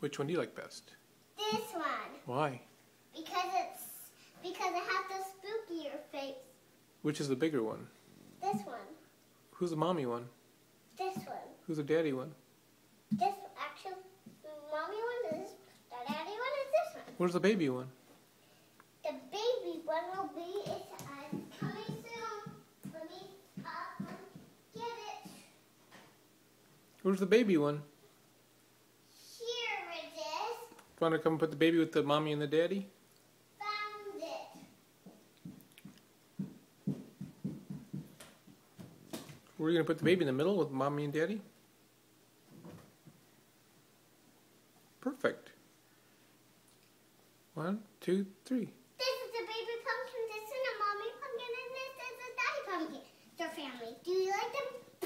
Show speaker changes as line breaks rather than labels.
Which one do you like best?
This one.
Why?
Because it's because it has the spookier face.
Which is the bigger one?
This one.
Who's the mommy one?
This one.
Who's the daddy one?
This actually the mommy one is the daddy one is this one.
Where's the baby one?
The baby one will be it's uh, coming soon. Let me uh, get it.
Where's the baby one?
Here it is.
Want to come put the baby with the mommy and the daddy?
Found it.
Where are going to put the baby in the middle with mommy and daddy? Perfect. One, two, three.
This is the baby pumpkin. This is a mommy pumpkin, and this is a daddy pumpkin. They're family. Do you like them?